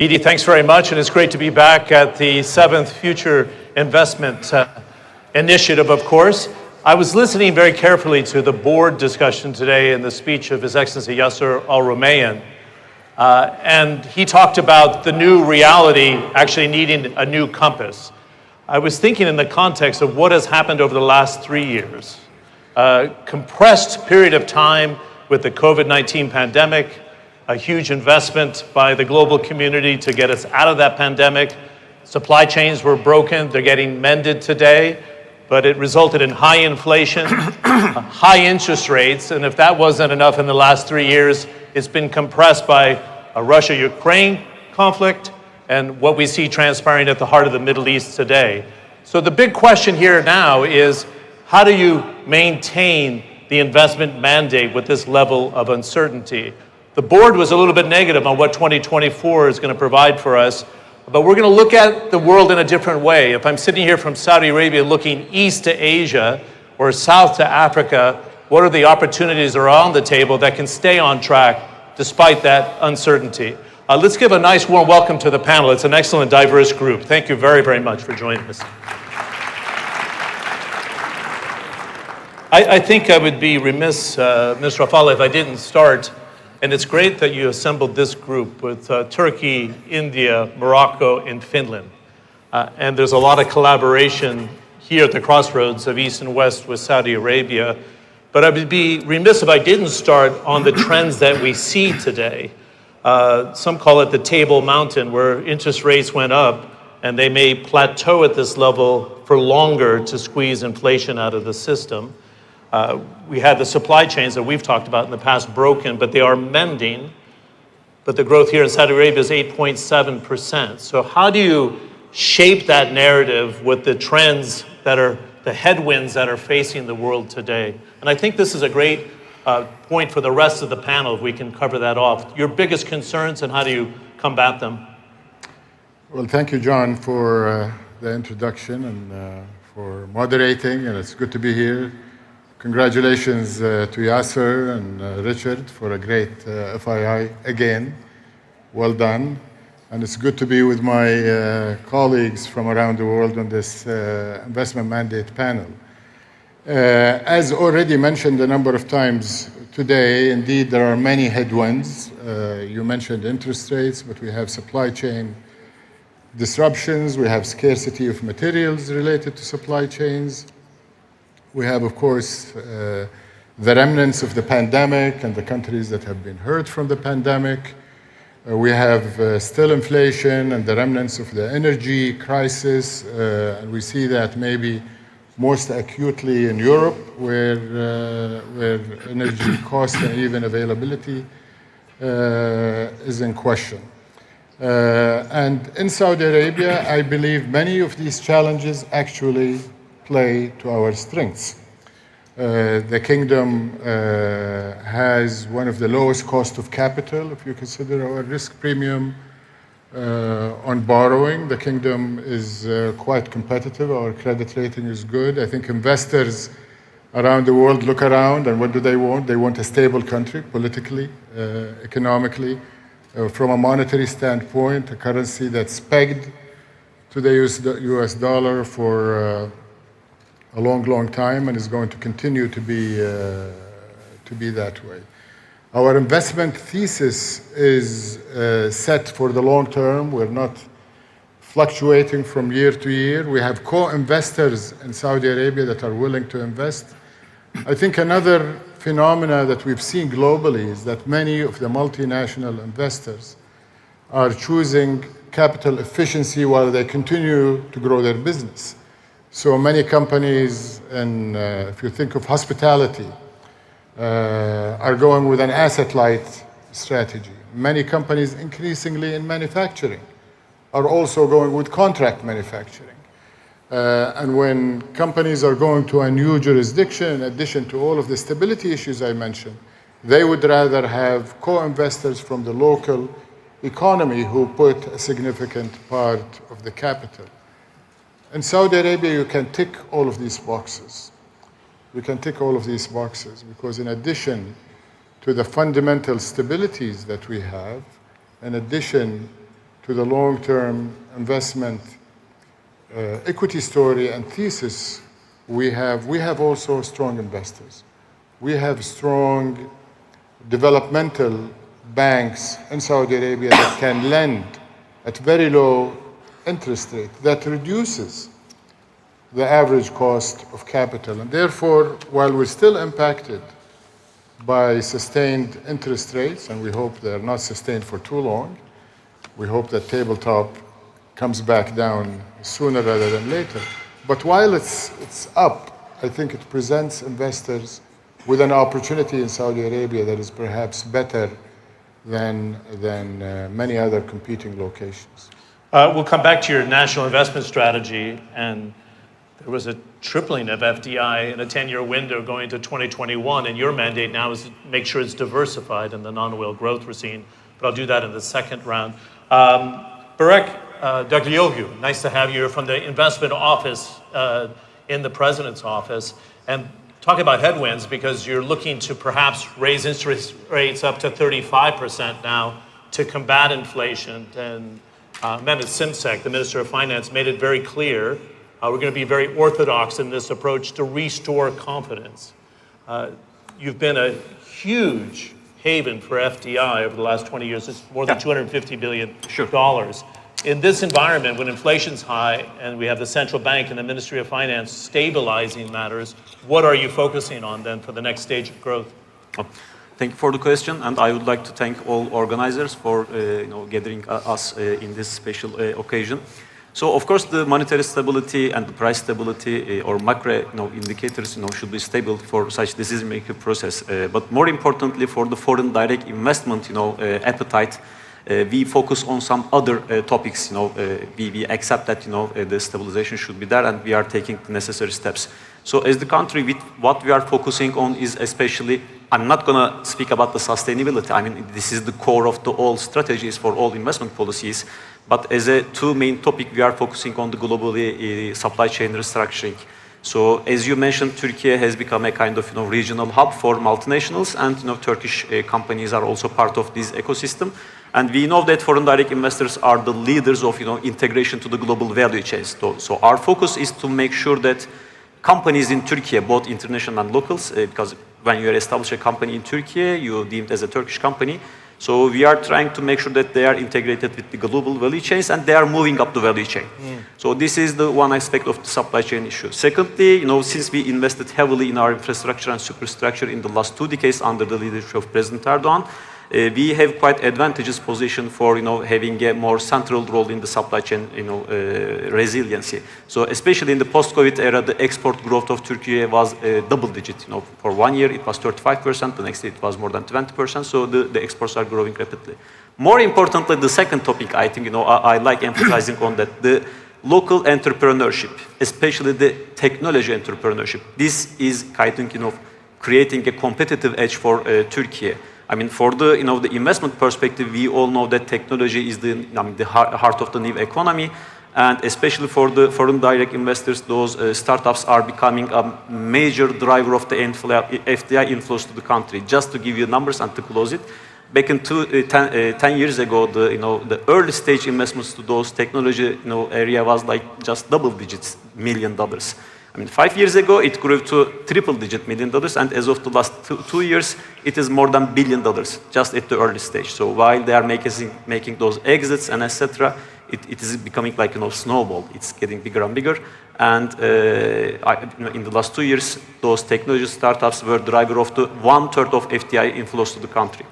Edie, thanks very much, and it's great to be back at the seventh Future Investment uh, Initiative, of course. I was listening very carefully to the board discussion today in the speech of His Excellency Yasser Al Rumayyan. Uh, and he talked about the new reality actually needing a new compass. I was thinking in the context of what has happened over the last three years. A compressed period of time with the COVID 19 pandemic, a huge investment by the global community to get us out of that pandemic. Supply chains were broken, they're getting mended today, but it resulted in high inflation, high interest rates, and if that wasn't enough in the last three years, it's been compressed by a Russia Ukraine conflict and what we see transpiring at the heart of the Middle East today. So the big question here now is how do you maintain the investment mandate with this level of uncertainty? The board was a little bit negative on what 2024 is going to provide for us, but we're going to look at the world in a different way. If I'm sitting here from Saudi Arabia looking east to Asia or south to Africa, what are the opportunities that are on the table that can stay on track despite that uncertainty? Uh, let's give a nice warm welcome to the panel. It's an excellent, diverse group. Thank you very, very much for joining us. I, I think I would be remiss, uh, Mr. Al-Falih, if I didn't start and it's great that you assembled this group with uh, Turkey, India, Morocco, and Finland. Uh, and there's a lot of collaboration here at the crossroads of East and West with Saudi Arabia. But I would be remiss if I didn't start on the trends that we see today. Uh, some call it the Table Mountain, where interest rates went up and they may plateau at this level for longer to squeeze inflation out of the system. Uh, we had the supply chains that we've talked about in the past broken, but they are mending. But the growth here in Saudi Arabia is 8.7%. So, how do you shape that narrative with the trends that are the headwinds that are facing the world today? And I think this is a great uh, point for the rest of the panel if we can cover that off. Your biggest concerns and how do you combat them? Well, thank you, John, for uh, the introduction and uh, for moderating, and it's good to be here. Congratulations uh, to Yasser and uh, Richard for a great uh, FII again. Well done. And it's good to be with my uh, colleagues from around the world on this uh, investment mandate panel. Uh, as already mentioned a number of times today, indeed, there are many headwinds. you mentioned interest rates, but we have supply chain disruptions, we have scarcity of materials related to supply chains we have, of course, uh, the remnants of the pandemic and the countries that have been hurt from the pandemic. Uh, we have uh, still inflation and the remnants of the energy crisis, uh, and we see that maybe most acutely in Europe, where, uh, where energy cost and even availability uh, is in question. and in Saudi Arabia, I believe many of these challenges actually play to our strengths. Uh, the kingdom uh, has one of the lowest cost of capital if you consider our risk premium uh, on borrowing. The kingdom is uh, quite competitive. Our credit rating is good. I think investors around the world look around and what do they want? They want a stable country politically, uh, economically, uh, from a monetary standpoint, a currency that's pegged to the US, US dollar for a long, long time and is going to continue to be, uh, to be that way. Our investment thesis is uh, set for the long term. We're not fluctuating from year to year. We have co-investors in Saudi Arabia that are willing to invest. I think another phenomena that we've seen globally is that many of the multinational investors are choosing capital efficiency while they continue to grow their business. So many companies, and uh, if you think of hospitality, uh, are going with an asset-light strategy. Many companies, increasingly in manufacturing, are also going with contract manufacturing. Uh, and when companies are going to a new jurisdiction, in addition to all of the stability issues I mentioned, they would rather have co-investors from the local economy who put a significant part of the capital. In Saudi Arabia, you can tick all of these boxes. You can tick all of these boxes because, in addition to the fundamental stabilities that we have, in addition to the long-term investment uh, equity story and thesis we have, we have also strong investors. We have strong developmental banks in Saudi Arabia that can lend at very low interest rate that reduces the average cost of capital. And therefore, while we're still impacted by sustained interest rates, and we hope they're not sustained for too long, we hope that tabletop comes back down sooner rather than later. But while it's, it's up, I think it presents investors with an opportunity in Saudi Arabia that is perhaps better than, than uh, many other competing locations. Uh, we'll come back to your national investment strategy, and there was a tripling of FDI in a 10 year window going to 2021, and your mandate now is to make sure it's diversified in the non oil growth we're seeing. But I'll do that in the second round. Um, Burak, uh. Yogyu, nice to have you from the investment office uh, in the president's office. And talk about headwinds because you're looking to perhaps raise interest rates up to 35% now to combat inflation. And uh, Mehmet Simsek, the Minister of Finance, made it very clear uh, we're going to be very orthodox in this approach to restore confidence. Uh, you've been a huge haven for FDI over the last 20 years. It's more than Yeah. 250 billion Sure. dollars. In this environment, when inflation's high and we have the central bank and the Ministry of Finance stabilizing matters, what are you focusing on then for the next stage of growth? Thank you for the question, and I would like to thank all organizers for uh, you know gathering uh, us uh, in this special occasion. So, of course, the monetary stability and the price stability uh, or macro you know, indicators you know, should be stable for such decision-making process. Uh, but more importantly, for the foreign direct investment you know, uh, appetite, we focus on some other topics. You know, we, we accept that you know the stabilization should be there, and we are taking the necessary steps. So, as the country, with what we are focusing on is especially. I'm not going to speak about the sustainability. I mean, this is the core of the all strategies for all investment policies. But as a two main topic, we are focusing on the globally uh, supply chain restructuring. So as you mentioned, Turkey has become a kind of you know, regional hub for multinationals, and you know, Turkish uh, companies are also part of this ecosystem. And we know that foreign direct investors are the leaders of you know, integration to the global value chain. So, so our focus is to make sure that companies in Turkey, both international and locals, uh, because when you establish a company in Turkey, you're deemed as a Turkish company. So we are trying to make sure that they are integrated with the global value chains and they are moving up the value chain. So this is the one aspect of the supply chain issue. Secondly, you know, since we invested heavily in our infrastructure and superstructure in the last two decades under the leadership of President Erdogan, uh, we have quite advantageous position for you know having a more central role in the supply chain you know uh, resiliency. So especially in the post-COVID era, the export growth of Turkey was uh, double digit. You know, for one year it was 35 percent, the next year it was more than 20 percent. So the, the exports are growing rapidly. More importantly, the second topic I think you know I, I like emphasizing on that the local entrepreneurship, especially the technology entrepreneurship. This is kind of you know creating a competitive edge for uh, Turkey. I mean, for the you know the investment perspective, we all know that technology is the I mean, the heart of the new economy, and especially for the foreign direct investors, those uh, startups are becoming a major driver of the FDI inflows to the country. Just to give you numbers and to close it, back in two, uh, ten, uh, 10 years ago, the, you know, the early stage investments to those technology you know, area was like just double digits million dollars. I mean, five years ago, it grew to triple digit million dollars, and as of the last two, two years, it is more than billion dollars just at the early stage. So while they are making, making those exits and etc., it, it is becoming like you know snowball. It's getting bigger and bigger. And uh, I, in the last two years, those technology startups were driver of the one third of FDI inflows to the country.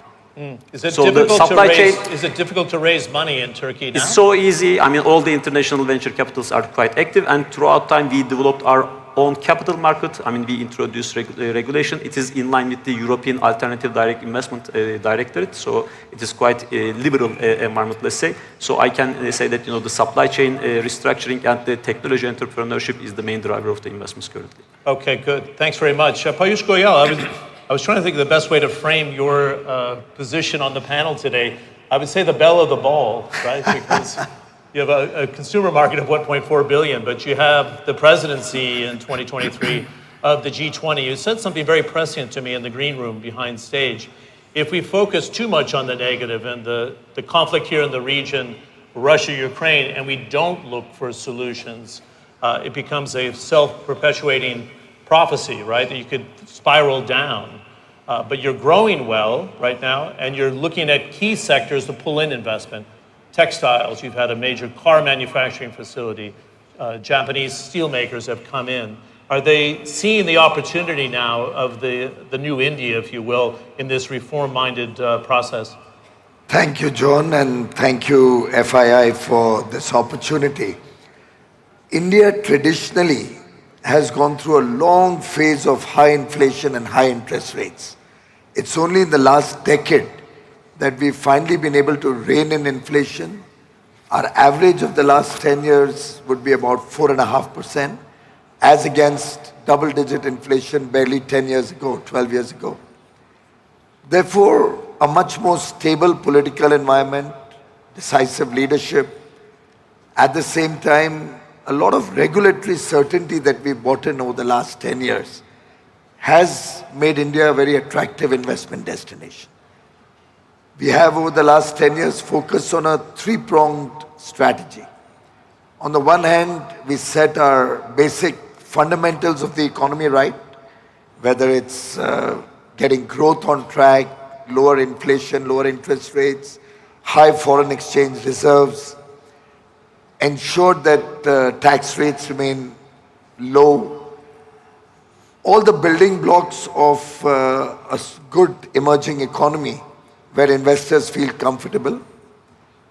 Is it, So the difficult to supply raise, chain- is it difficult to raise money in Turkey now? It's so easy. I mean, all the international venture capitals are quite active, and throughout time we developed our own capital market. I mean, we introduced reg- uh, regulation. It is in line with the European Alternative Direct Investment uh, Directorate, so it is quite a liberal uh, environment, let's say. So I can uh, say that you know the supply chain uh, restructuring and the technology entrepreneurship is the main driver of the investments currently. Okay, good. Thanks very much. Uh, Piyush Goyal, I was, trying to think of the best way to frame your uh, position on the panel today. I would say the bell of the ball, right? Because you have a, a consumer market of 1.4 billion, but you have the presidency in 2023 of the G20. You said something very prescient to me in the green room behind stage. If we focus too much on the negative and the, the conflict here in the region, Russia Ukraine and we don't look for solutions, uh, it becomes a self perpetuating prophecy, right? That you could spiral down. Uh, but you're growing well right now, and you're looking at key sectors to pull in investment. Textiles, you've had a major car manufacturing facility. Uh, Japanese steelmakers have come in. Are they seeing the opportunity now of the, the new India, if you will, in this reform minded uh, process? Thank you, John, and thank you, FII, for this opportunity. India traditionally has gone through a long phase of high inflation and high interest rates. It's only in the last decade that we've finally been able to rein in inflation. Our average of the last 10 years would be about 4.5%, as against double digit inflation barely 10 years ago, 12 years ago. Therefore, a much more stable political environment, decisive leadership. At the same time, a lot of regulatory certainty that we've bought in over the last 10 years has made India a very attractive investment destination. We have, over the last 10 years, focused on a three pronged strategy. On the one hand, we set our basic fundamentals of the economy right, whether it's uh, getting growth on track, lower inflation, lower interest rates, high foreign exchange reserves, ensured that uh, tax rates remain low. All the building blocks of uh, a good emerging economy where investors feel comfortable.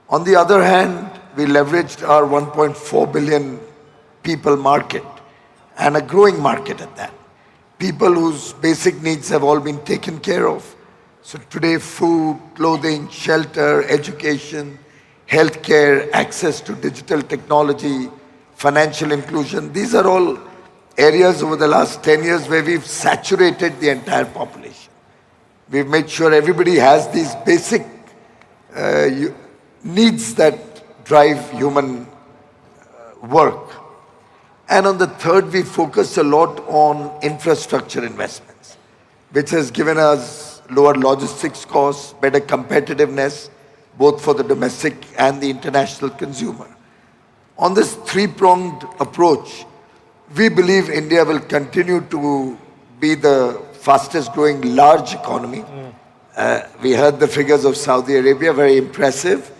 On the other hand, we leveraged our 1.4 billion people market and a growing market at that. People whose basic needs have all been taken care of. So today, food, clothing, shelter, education, healthcare, access to digital technology, financial inclusion, these are all areas over the last 10 years where we've saturated the entire population. We've made sure everybody has these basic uh, needs that drive human uh, work. And on the third, we focus a lot on infrastructure investments, which has given us lower logistics costs, better competitiveness, both for the domestic and the international consumer. On this three-pronged approach, we believe India will continue to be the fastest growing large economy. Mm. Uh, we heard the figures of Saudi Arabia, very impressive.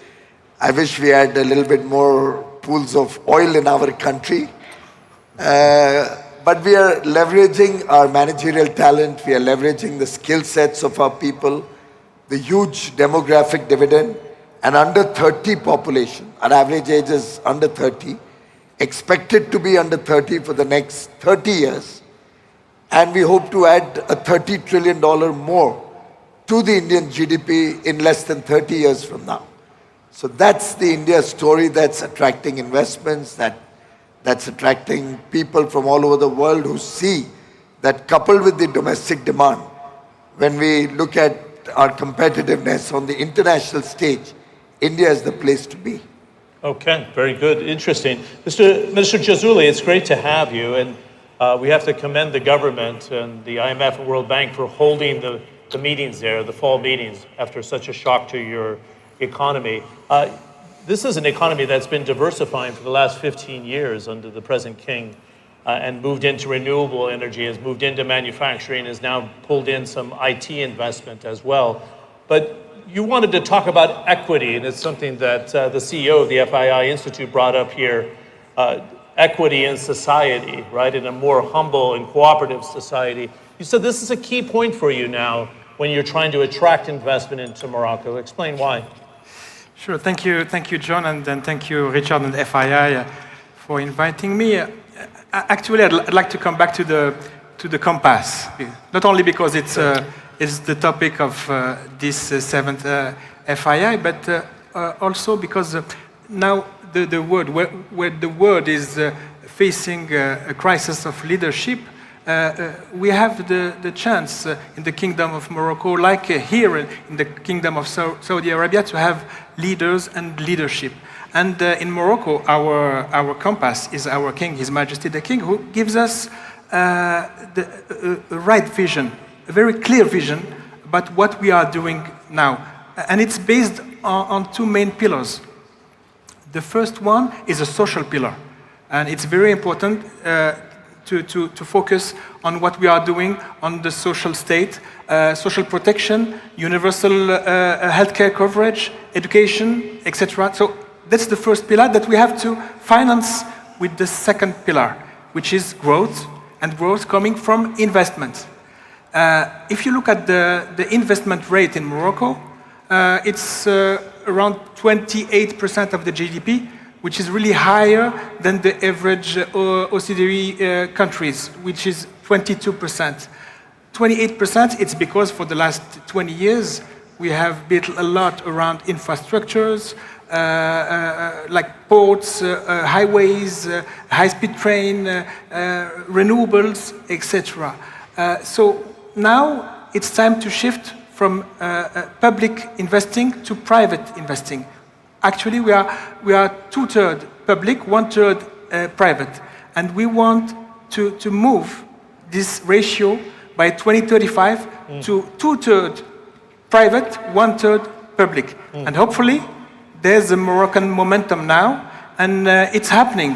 I wish we had a little bit more pools of oil in our country. Uh, but we are leveraging our managerial talent, we are leveraging the skill sets of our people, the huge demographic dividend, and under 30 population, our average age is under 30, expected to be under 30 for the next 30 years. And we hope to add a $30 trillion more to the Indian GDP in less than 30 years from now. So that's the India story that's attracting investments, that that's attracting people from all over the world who see that coupled with the domestic demand, when we look at our competitiveness on the international stage, India is the place to be. Okay, very good, interesting. Mr. Minister Jazouli, it's great to have you, and uh, we have to commend the government and the IMF and World Bank for holding the, the meetings there, the fall meetings, after such a shock to your economy. Uh, this is an economy that's been diversifying for the last 15 years under the present king uh, and moved into renewable energy, has moved into manufacturing, has now pulled in some IT investment as well. But you wanted to talk about equity, and it's something that uh, the CEO of the FII Institute brought up here. Uh, equity in society, right, in a more humble and cooperative society. You said this is a key point for you now when you're trying to attract investment into Morocco. Explain why. Sure. Thank you, thank you, John, and then thank you, Richard and FII, uh, for inviting me. Uh, actually, I'd, I'd, like to come back to the to the compass, not only because it's uh, it's the topic of uh, this uh, seventh uh, FII, but also because now the the world where, where the world is facing a crisis of leadership. Uh, uh, we have the, the chance uh, in the Kingdom of Morocco, like here in the Kingdom of Saudi Arabia, to have leaders and leadership. And in Morocco, our, our compass is our King, His Majesty the King, who gives us the right vision, a very clear vision about what we are doing now. And it's based on, on two main pillars. The first one is a social pillar. And it's very important uh, to, to, to focus on what we are doing on the social state, uh, social protection, universal uh, uh healthcare coverage, education, etc. So that's the first pillar that we have to finance with the second pillar, which is growth, and growth coming from investment. Uh, if you look at the, the investment rate in Morocco, uh, it's uh, around 28% of the GDP, which is really higher than the average uh, OECD countries, which is 22%. 28%, it's because for the last 20 years, we have built a lot around infrastructures, uh, uh, like ports, uh, highways, high-speed train, renewables, etc. so now it's time to shift from uh, uh, public investing to private investing. Actually, we are, we are two-thirds public, one-third uh, private. And we want to, to move this ratio by 2035 mm. to two-thirds private, one-third public. Mm. And hopefully, there's a Moroccan momentum now, and uh, it's happening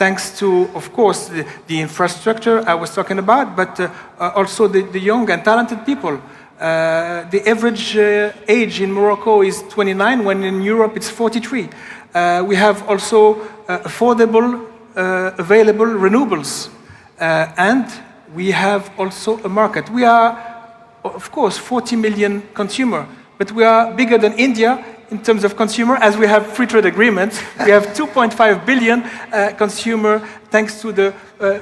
thanks to, of course, the, the, infrastructure I was talking about, but uh, also the, the young and talented people. Uh, the average uh, age in Morocco is 29, when in Europe it's 43. Uh, we have also uh, affordable, uh, available renewables. and we have also a market. We are, of course, 40 million consumer, but we are bigger than India in terms of consumer, as we have free trade agreements. we have 2.5 billion consumer thanks to the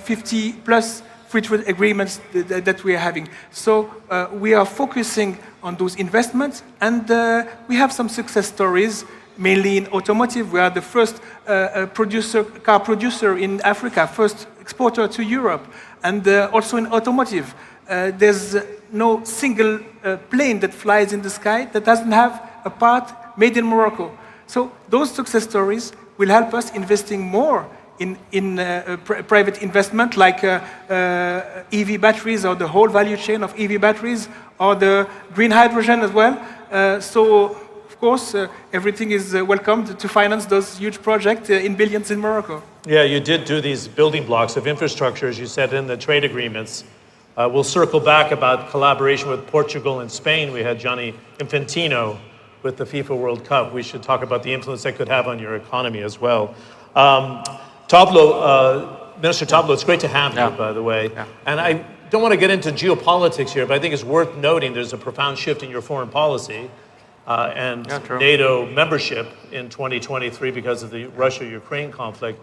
50 plus free trade agreements that, that we are having. So uh, we are focusing on those investments, and uh, we have some success stories, mainly in automotive. We are the first uh, uh producer, car producer in Africa, first exporter to Europe, and uh, also in automotive. Uh, there's no single plane that flies in the sky that doesn't have a part made in Morocco. So those success stories will help us investing more in, in uh, pr private investment like uh, uh, EV batteries or the whole value chain of EV batteries or the green hydrogen as well. Uh, so, of course, uh, everything is uh, welcomed to finance those huge projects in billions in Morocco. Yeah, you did do these building blocks of infrastructure, as you said, in the trade agreements. we'll circle back about collaboration with Portugal and Spain. We had Gianni Infantino with the FIFA World Cup. We should talk about the influence that could have on your economy as well. Um, Tavio, uh, Minister Tavio, it's great to have yeah. you, by the way. Yeah. And I don't want to get into geopolitics here, but I think it's worth noting there's a profound shift in your foreign policy uh, and yeah, NATO membership in 2023 because of the Russia-Ukraine conflict.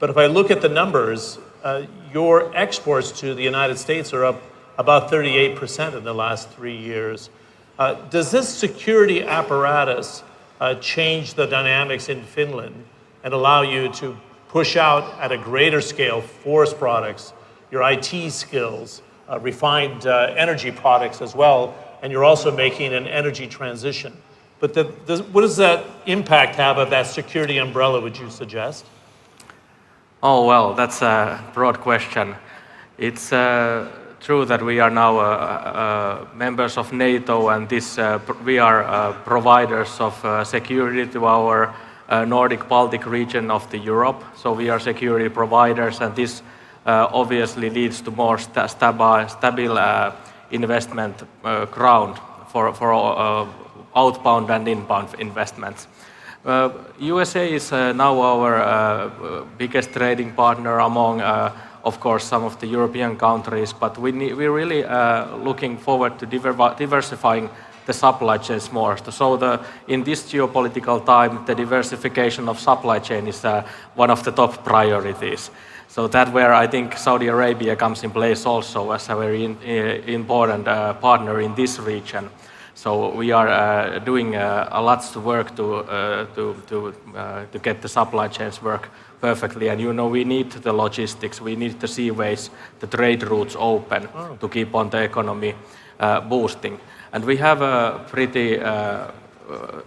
But if I look at the numbers, uh, your exports to the United States are up about 38% in the last three years. Uh, does this security apparatus uh, change the dynamics in Finland and allow you to push out at a greater scale forest products, your IT skills, uh, refined uh, energy products as well, and you're also making an energy transition. But the, the, what does that impact have of that security umbrella, would you suggest? Oh, well, that's a broad question. It's uh, true that we are now uh, uh, members of NATO, and this, uh, we are providers of security to our uh, Nordic Baltic region of the Europe. So we are security providers, and this uh, obviously leads to more sta stable, stable uh, investment uh, ground for, for uh, outbound and inbound investments. USA uh, is now our biggest trading partner among, of course, some of the European countries, but we we're really looking forward to diver diversifying the supply chains more. So the, in this geopolitical time, the diversification of supply chain is uh, one of the top priorities. So that where I think Saudi Arabia comes in place also as a very in, uh, important uh, partner in this region. So we are uh, doing uh, a lot of work to, uh, to, to, to get the supply chains work perfectly. And you know, we need the logistics, we need the seaways, the trade routes open oh. to keep on the economy boosting. And we have a pretty, uh, uh,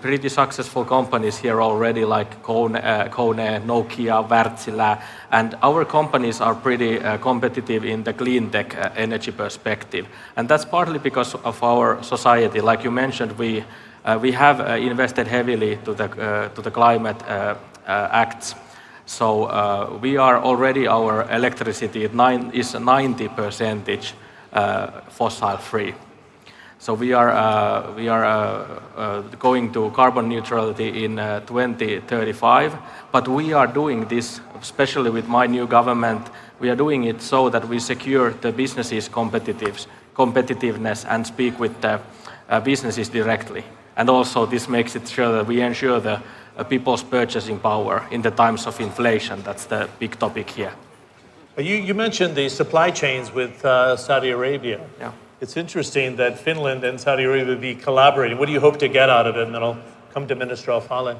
pretty successful companies here already, like Kone, uh, Kone Nokia, Wärtsilä, and our companies are pretty uh, competitive in the clean tech uh, energy perspective. And that's partly because of our society. Like you mentioned, we Uh, we have uh, invested heavily to the, uh, to the climate uh, uh, acts. So uh, we are already, our electricity is 90 percentage fossil free. So we are, uh, we are uh, uh, going to carbon neutrality in 2035, but we are doing this, especially with my new government, we are doing it so that we secure the businesses' competitiveness and speak with the businesses directly. And also this makes it sure that we ensure the people's purchasing power in the times of inflation. That's the big topic here. You, you mentioned the supply chains with uh, Saudi Arabia. Yeah. It's interesting that Finland and Saudi Arabia will be collaborating. What do you hope to get out of it? And then I'll come to Minister Al-Falih.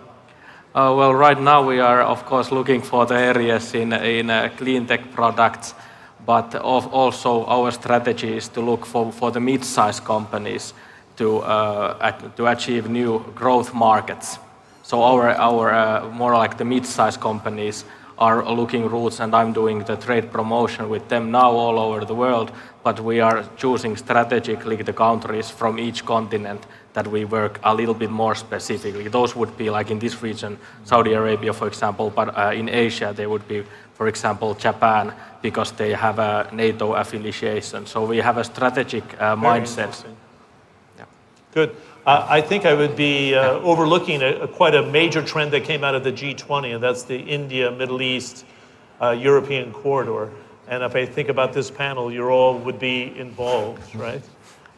Uh, well, right now we are, of course, looking for the areas in, in uh, clean tech products, but also our strategy is to look for, for the mid-sized companies to, uh, at, to achieve new growth markets. So our, our uh, more like the mid-sized companies are looking routes, and I'm doing the trade promotion with them now all over the world. But we are choosing strategically the countries from each continent that we work a little bit more specifically. Those would be like in this region, Saudi Arabia, for example, but uh, in Asia, they would be, for example, Japan, because they have a NATO affiliation. So we have a strategic uh, mindset. Yeah. Good. I think I would be uh, overlooking a, a, quite a major trend that came out of the G20, and that's the India, Middle East, uh, European corridor. And if I think about this panel, you all would be involved, right?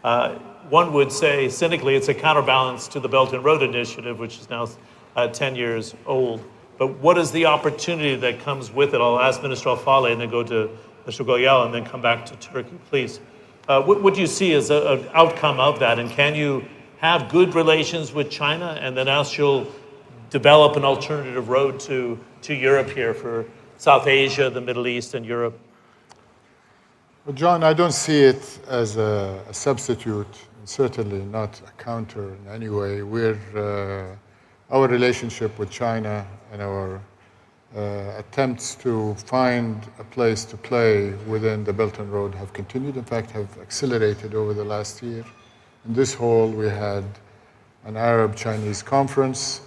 Uh, one would say, cynically, it's a counterbalance to the Belt and Road Initiative, which is now uh, 10 years old. But what is the opportunity that comes with it? I'll ask Minister Al-Falih and then go to Mr. Goyal and then come back to Turkey, please. Uh, what, what, do you see as an outcome of that? And can you have good relations with China, and then else you'll develop an alternative road to, to Europe here for South Asia, the Middle East, and Europe? Well, John, I don't see it as a, a substitute, certainly not a counter in any way. We're, uh, our relationship with China and our uh, attempts to find a place to play within the Belt and Road have continued, in fact, have accelerated over the last year. In this hall, we had an Arab-Chinese conference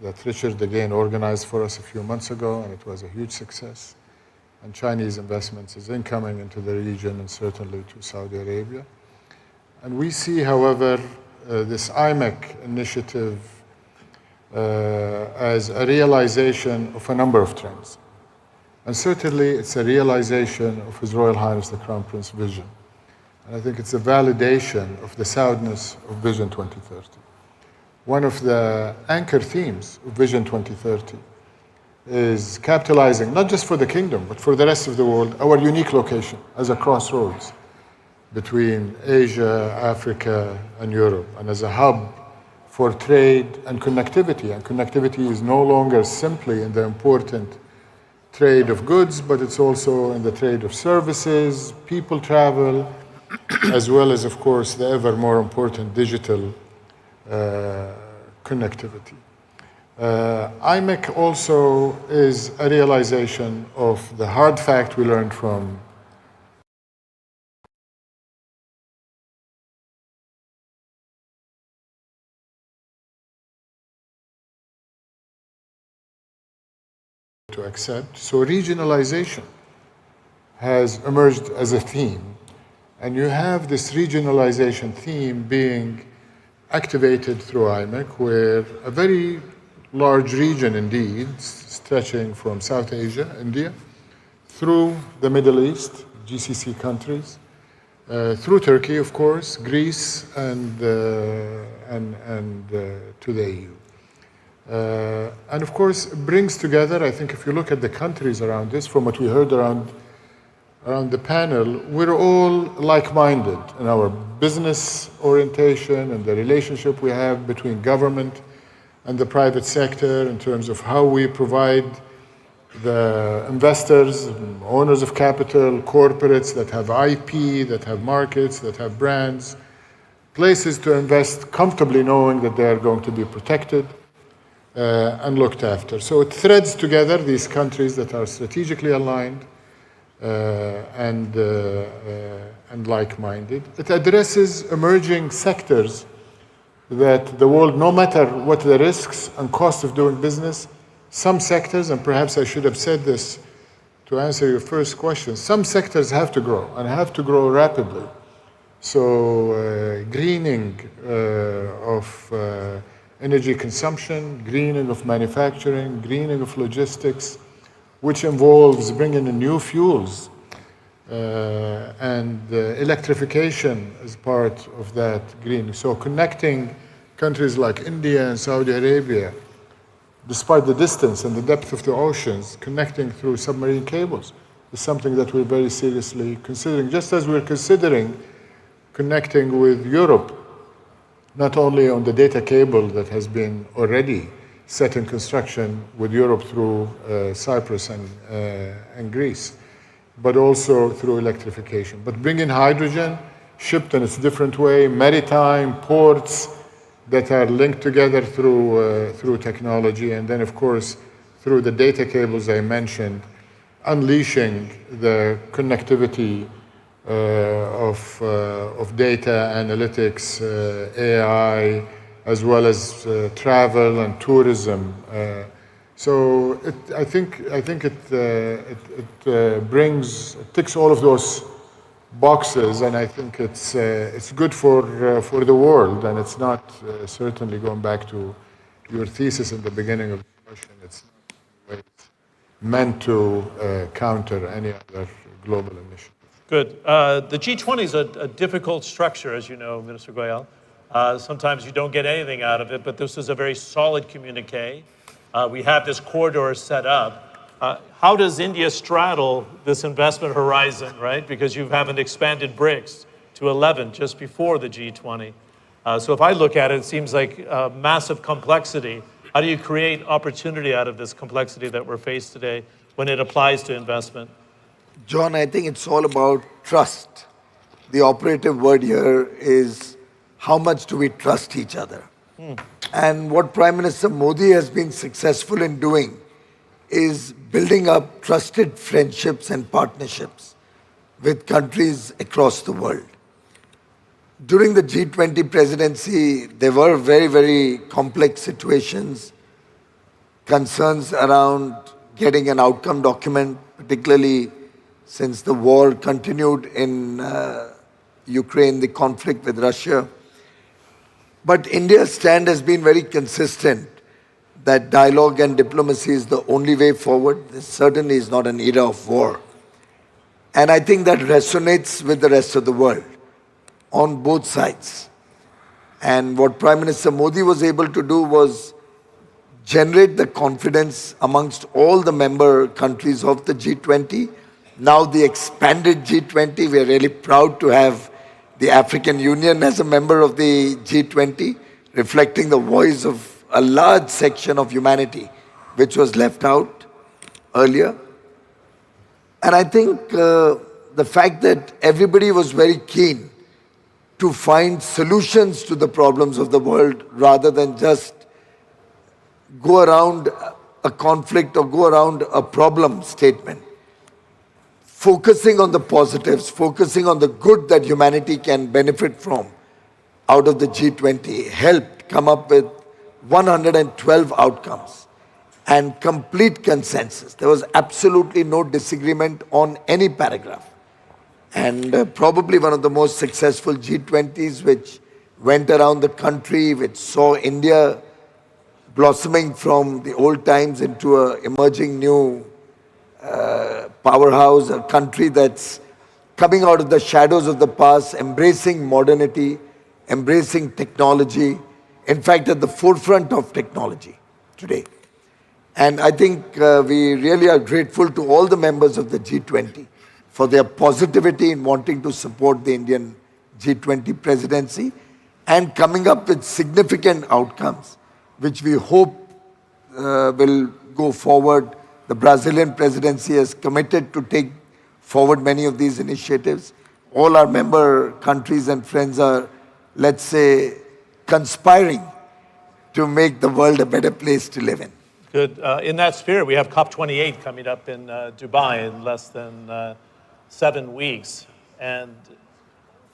that Richard again organized for us a few months ago, and it was a huge success. And Chinese investments is incoming into the region and certainly to Saudi Arabia. And we see, however, uh, this IMEC initiative uh, as a realization of a number of trends. And certainly it's a realization of His Royal Highness the Crown Prince's vision. And I think it's a validation of the soundness of Vision 2030. One of the anchor themes of Vision 2030 is capitalizing, not just for the kingdom, but for the rest of the world, our unique location as a crossroads between Asia, Africa, and Europe, and as a hub for trade and connectivity. And connectivity is no longer simply in the important trade of goods, but it's also in the trade of services, people travel, as well as, of course, the ever more important digital uh, connectivity. Uh, IMEC also is a realization of the hard fact we learned from to accept. So regionalization has emerged as a theme and you have this regionalization theme being activated through IMEC, where a very large region indeed, stretching from South Asia, India, through the Middle East, GCC countries, uh, through Turkey, of course, Greece, and, uh, and, and uh, to the EU. Uh, and of course, brings together, I think if you look at the countries around this, from what we heard around around the panel, we're all like-minded in our business orientation and the relationship we have between government and the private sector in terms of how we provide the investors, owners of capital, corporates that have IP, that have markets, that have brands, places to invest comfortably knowing that they are going to be protected uh, and looked after. So it threads together these countries that are strategically aligned and, uh, uh, and like-minded. It addresses emerging sectors that the world, no matter what the risks and cost of doing business, some sectors, and perhaps I should have said this to answer your first question, some sectors have to grow and have to grow rapidly. So, uh, greening uh, of uh, energy consumption, greening of manufacturing, greening of logistics, which involves bringing in new fuels uh, and uh, electrification as part of that green. So, connecting countries like India and Saudi Arabia despite the distance and the depth of the oceans, connecting through submarine cables is something that we're very seriously considering, just as we're considering connecting with Europe, not only on the data cable that has been already set in construction with Europe through uh, Cyprus and, uh, and Greece, but also through electrification. But bringing hydrogen shipped in its different way, maritime, ports, that are linked together through, uh, through technology, and then, of course, through the data cables I mentioned, unleashing the connectivity uh, of, uh, of data analytics, uh, AI, as well as uh, travel and tourism. Uh, so it, I think, I think it, it, it brings, it ticks all of those boxes, and I think it's, uh, it's good for, uh, for the world, and it's not uh, certainly going back to your thesis in the beginning of the question, it's not meant to uh, counter any other global initiative. Good. Uh, the G20 is a, a, difficult structure, as you know, Minister Goyal. Uh, sometimes you don't get anything out of it, but this is a very solid communique. we have this corridor set up. Uh, how does India straddle this investment horizon, right? Because you haven't expanded BRICS to 11 just before the G20. Uh, so if I look at it, it seems like uh, massive complexity. How do you create opportunity out of this complexity that we're faced today when it applies to investment? John, I think it's all about trust. The operative word here is how much do we trust each other? Hmm. And what Prime Minister Modi has been successful in doing is building up trusted friendships and partnerships with countries across the world. During the G20 presidency, there were very, very complex situations, concerns around getting an outcome document, particularly since the war continued in uh, Ukraine, the conflict with Russia. But India's stand has been very consistent that dialogue and diplomacy is the only way forward. This certainly is not an era of war. And I think that resonates with the rest of the world on both sides. And what Prime Minister Modi was able to do was generate the confidence amongst all the member countries of the G20. Now, the expanded G20, we are really proud to have the African Union as a member of the G20, reflecting the voice of a large section of humanity which was left out earlier. And I think uh, the fact that everybody was very keen to find solutions to the problems of the world rather than just go around a conflict or go around a problem statement. Focusing on the positives, focusing on the good that humanity can benefit from out of the G20 helped come up with 112 outcomes and complete consensus. There was absolutely no disagreement on any paragraph. And uh, probably one of the most successful G20s, which went around the country, which saw India blossoming from the old times into an emerging new powerhouse, a country that's coming out of the shadows of the past, embracing modernity, embracing technology, in fact, at the forefront of technology today. And I think uh, we really are grateful to all the members of the G20 for their positivity in wanting to support the Indian G20 presidency and coming up with significant outcomes, which we hope uh, will go forward. The Brazilian presidency has committed to take forward many of these initiatives. All our member countries and friends are, let's say, conspiring to make the world a better place to live in. Good. Uh, in that spirit, we have COP28 coming up in uh, Dubai in less than uh, seven weeks. And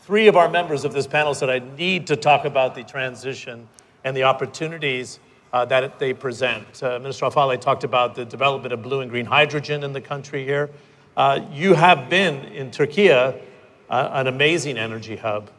three of our members of this panel said I need to talk about the transition and the opportunities uh, that they present. Uh, Minister Al-Falih talked about the development of blue and green hydrogen in the country here. Uh, you have been in Turkey uh, an amazing energy hub,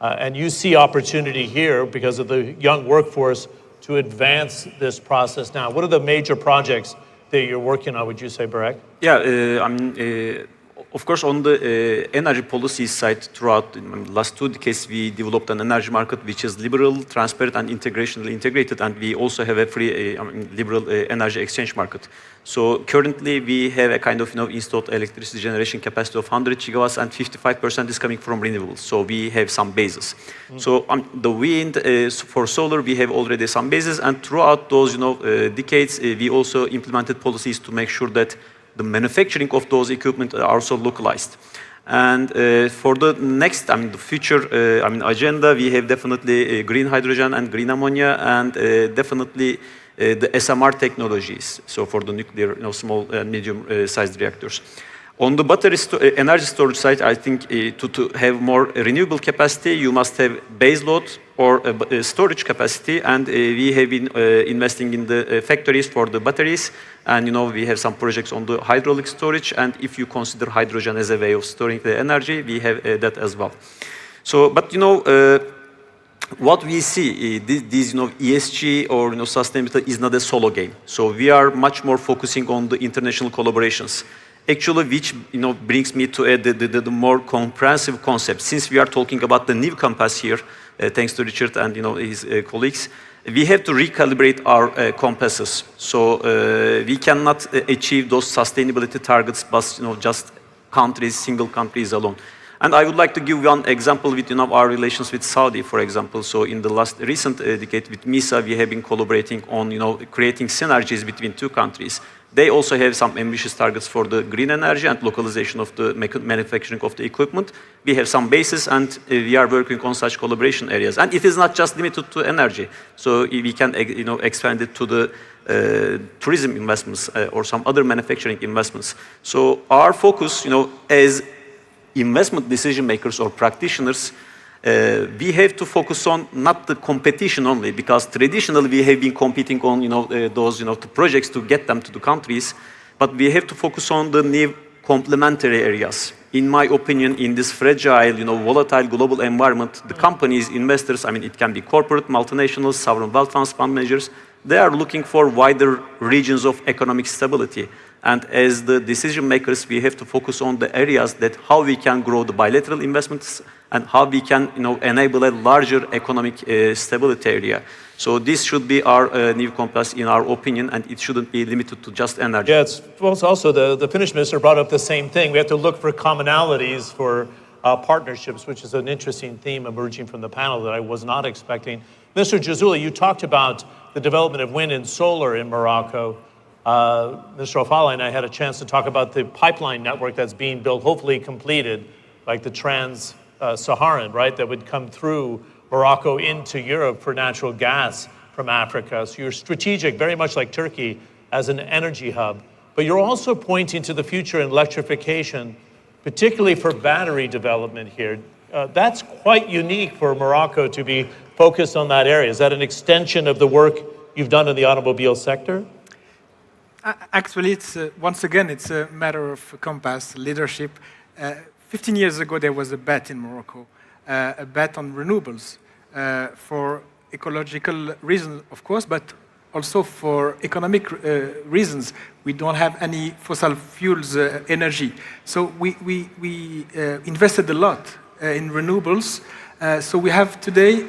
uh, and you see opportunity here because of the young workforce to advance this process now. What are the major projects that you're working on, would you say, Burak? Yeah, uh, I mean, of course, on the uh, energy policy side, throughout the last two decades, we developed an energy market which is liberal, transparent, and integrationally integrated, and we also have a free, uh, I mean, liberal uh, energy exchange market. So currently, we have a kind of you know installed electricity generation capacity of 100 gigawatts, and 55% is coming from renewables. So we have some bases. Mm. So um, the wind uh, for solar, we have already some bases, and throughout those you know uh, decades, uh, we also implemented policies to make sure that the manufacturing of those equipment are also localized. And uh, for the next, I mean, the future, uh, I mean, agenda, we have definitely uh, green hydrogen and green ammonia, and uh, definitely uh, the SMR technologies. So for the nuclear, you know, small and medium-sized uh, reactors. On the battery sto energy storage side, I think to, to have more renewable capacity, you must have base load or storage capacity, and uh, we have been uh, investing in the uh, factories for the batteries, and you know we have some projects on the hydraulic storage, and if you consider hydrogen as a way of storing the energy, we have that as well. So, but you know what we see, uh, these, you know, ESG or you know, sustainability is not a solo game. So we are much more focusing on the international collaborations actually which you know brings me to the, the, more comprehensive concept. Since we are talking about the new compass here, thanks to Richard and you know his uh, colleagues, we have to recalibrate our uh, compasses. So uh, we cannot uh, achieve those sustainability targets, but you know just countries, single countries alone. And I would like to give one example with you know, our relations with Saudi, for example. So in the last recent uh, decade with MISA, we have been collaborating on you know, creating synergies between two countries. They also have some ambitious targets for the green energy and localization of the manufacturing of the equipment. We have some bases and uh, we are working on such collaboration areas. And it is not just limited to energy. So we can you know, expand it to the uh, tourism investments uh, or some other manufacturing investments. So our focus, you know, as investment decision makers or practitioners, uh, we have to focus on not the competition only, because traditionally we have been competing on you know, uh, those you know, projects to get them to the countries, but we have to focus on the new complementary areas. In my opinion, in this fragile, you know, volatile global environment, the companies, investors, I mean, it can be corporate, multinationals, sovereign wealth funds, fund managers, they are looking for wider regions of economic stability. And as the decision makers, we have to focus on the areas that how we can grow the bilateral investments and how we can you know, enable a larger economic uh, stability area. So this should be our uh, new compass, in our opinion, and it shouldn't be limited to just energy. Yeah, it's, well, it's also the, the Finnish minister brought up the same thing. We have to look for commonalities for uh, partnerships, which is an interesting theme emerging from the panel that I was not expecting. Mr. Jazouli, you talked about the development of wind and solar in Morocco. Uh, Mr. Al-Falih and I had a chance to talk about the pipeline network that's being built, hopefully completed, like the Trans uh, Saharan, right, that would come through Morocco into Europe for natural gas from Africa. So you're strategic, very much like Turkey, as an energy hub. But you're also pointing to the future in electrification, particularly for battery development here. Uh, that's quite unique for Morocco to be focused on that area. Is that an extension of the work you've done in the automobile sector? Actually, it's uh, once again, it's a matter of compass, leadership. Uh, 15 years ago, there was a bet in Morocco, uh, a bet on renewables uh, for ecological reasons, of course, but also for economic uh, reasons. We don't have any fossil fuels uh, energy. So we, we, we invested a lot in renewables. so we have today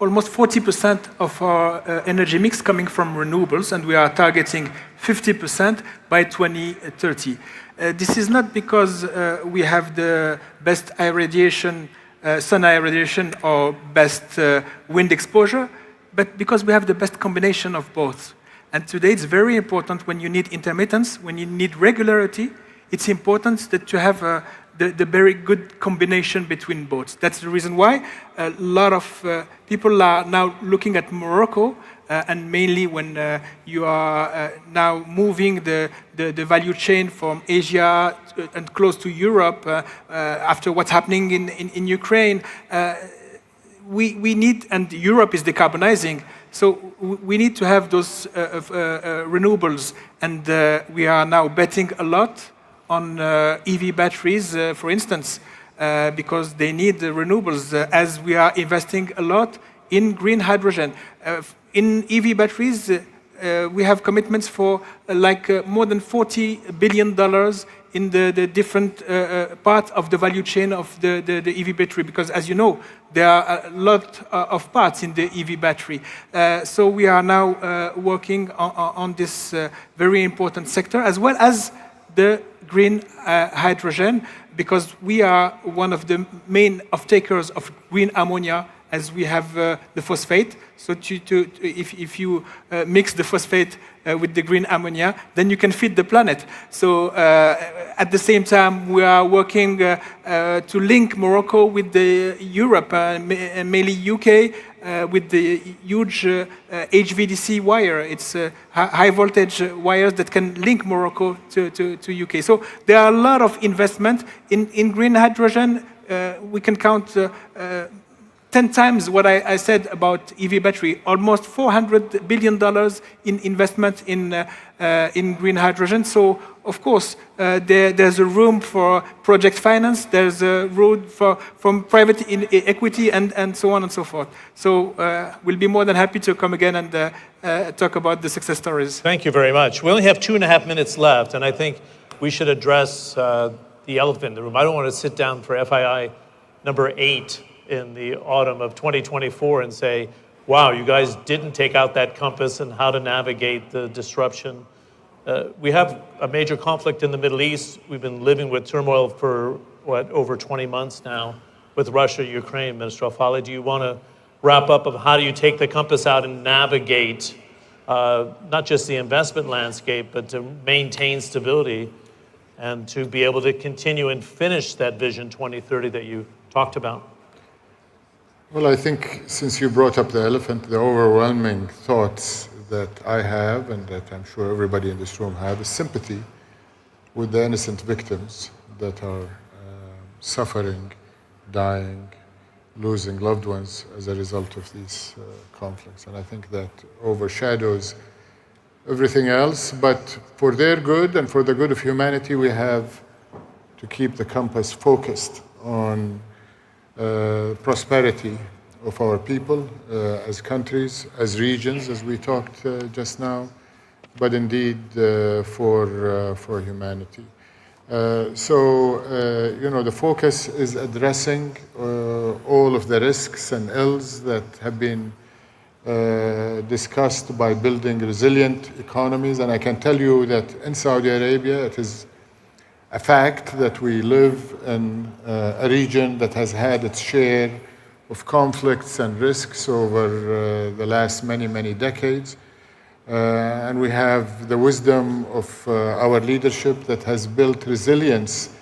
almost 40% of our energy mix coming from renewables, and we are targeting 50% by 2030. Uh, this is not because uh, we have the best irradiation, uh, sun irradiation, or best uh, wind exposure, but because we have the best combination of both. And today it's very important when you need intermittence, when you need regularity, it's important that you have uh, the, the, very good combination between both. That's the reason why a lot of uh, people are now looking at Morocco uh, and mainly when uh, you are uh, now moving the, the, the, value chain from Asia and close to Europe after what's happening in, in, in Ukraine. we, we need, and Europe is decarbonizing, so we need to have those uh, uh, renewables, and we are now betting a lot on EV batteries, for instance, because they need the renewables, as we are investing a lot in green hydrogen. Uh, in EV batteries, uh, uh, we have commitments for like more than 40 billion dollars in the, the different uh, uh, parts of the value chain of the, the, the, EV battery because as you know there are a lot uh, of parts in the EV battery so we are now working on, on this very important sector as well as the green hydrogen because we are one of the main off-takers of green ammonia as we have uh, the phosphate. So to, to, if, if you uh, mix the phosphate uh, with the green ammonia, then you can feed the planet. So uh, at the same time, we are working uh, uh, to link Morocco with the Europe, mainly UK, Uh, with the huge uh, HVDC wire. It's uh, high voltage wires that can link Morocco to, to, to, UK. So there are a lot of investment in, in green hydrogen. we can count 10 times what I, I, said about EV battery, almost $400 billion in investment in, uh, uh, in green hydrogen. So, of course, uh, there, there's a room for project finance, there's a room for from private equity, and, and so on and so forth. So, uh, we'll be more than happy to come again and uh, uh, talk about the success stories. Thank you very much. We only have two and a half minutes left, and I think we should address the elephant in the room. I don't want to sit down for FII number eight in the autumn of 2024 and say, wow, you guys didn't take out that compass and how to navigate the disruption. Uh, we have a major conflict in the Middle East. We've been living with turmoil for, what, over 20 months now with Russia, Ukraine. Minister Al do you want to wrap up of how do you take the compass out and navigate uh, not just the investment landscape, but to maintain stability and to be able to continue and finish that Vision 2030 that you talked about? Well, I think since you brought up the elephant, the overwhelming thoughts that I have and that I'm sure everybody in this room have is sympathy with the innocent victims that are uh, suffering, dying, losing loved ones as a result of these uh, conflicts. And I think that overshadows everything else. But for their good and for the good of humanity, we have to keep the compass focused on prosperity of our people uh, as countries, as regions, as we talked uh, just now, but indeed for, for humanity. Uh, so, uh, you know, the focus is addressing uh, all of the risks and ills that have been discussed by building resilient economies. And I can tell you that in Saudi Arabia, it is a fact that we live in uh, a region that has had its share of conflicts and risks over uh, the last many, many decades. Uh, and we have the wisdom of uh, our leadership that has built resilience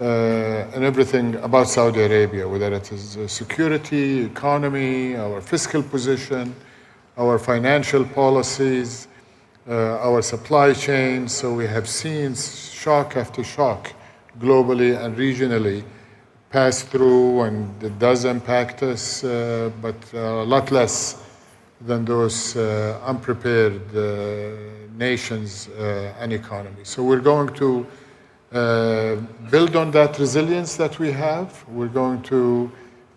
uh, in everything about Saudi Arabia, whether it is security, economy, our fiscal position, our financial policies, uh, our supply chain. So we have seen shock after shock globally and regionally pass through and it does impact us, uh, but a lot less than those uh, unprepared uh, nations uh, and economies. So we're going to uh, build on that resilience that we have. We're going to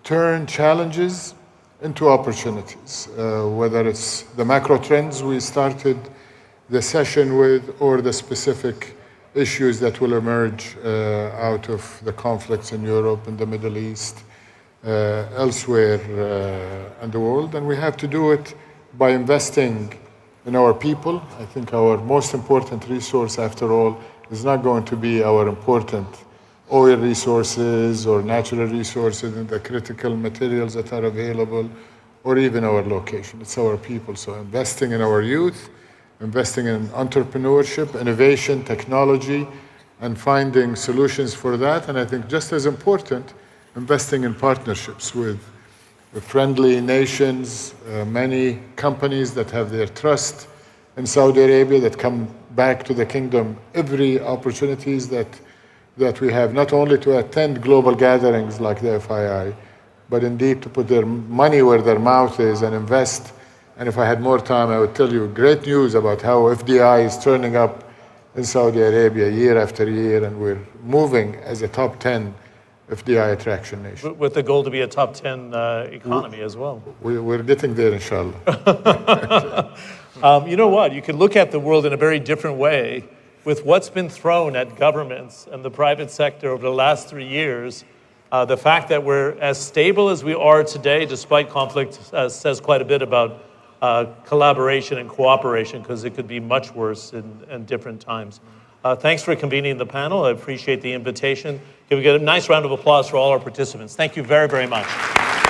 turn challenges into opportunities, whether it's the macro trends we started the session with or the specific issues that will emerge uh, out of the conflicts in Europe and the Middle East, uh, elsewhere uh, in the world. And we have to do it by investing in our people. I think our most important resource, after all, is not going to be our important oil resources or natural resources and the critical materials that are available or even our location. It's our people. So investing in our youth investing in entrepreneurship, innovation, technology, and finding solutions for that. And I think just as important, investing in partnerships with friendly nations, uh, many companies that have their trust in Saudi Arabia that come back to the kingdom every opportunities that that we have not only to attend global gatherings like the FII, but indeed to put their money where their mouth is and invest. And if I had more time, I would tell you great news about how FDI is turning up in Saudi Arabia year after year, and we're moving as a top 10 FDI attraction nation. With the goal to be a top 10 uh, economy as well. We, we're getting there, inshallah. um, you know what? You can look at the world in a very different way with what's been thrown at governments and the private sector over the last three years. Uh, the fact that we're as stable as we are today, despite conflict, uh, says quite a bit about uh, collaboration and cooperation because it could be much worse in, in different times. Uh, thanks for convening the panel. I appreciate the invitation. Get a nice round of applause for all our participants? Thank you very, very much.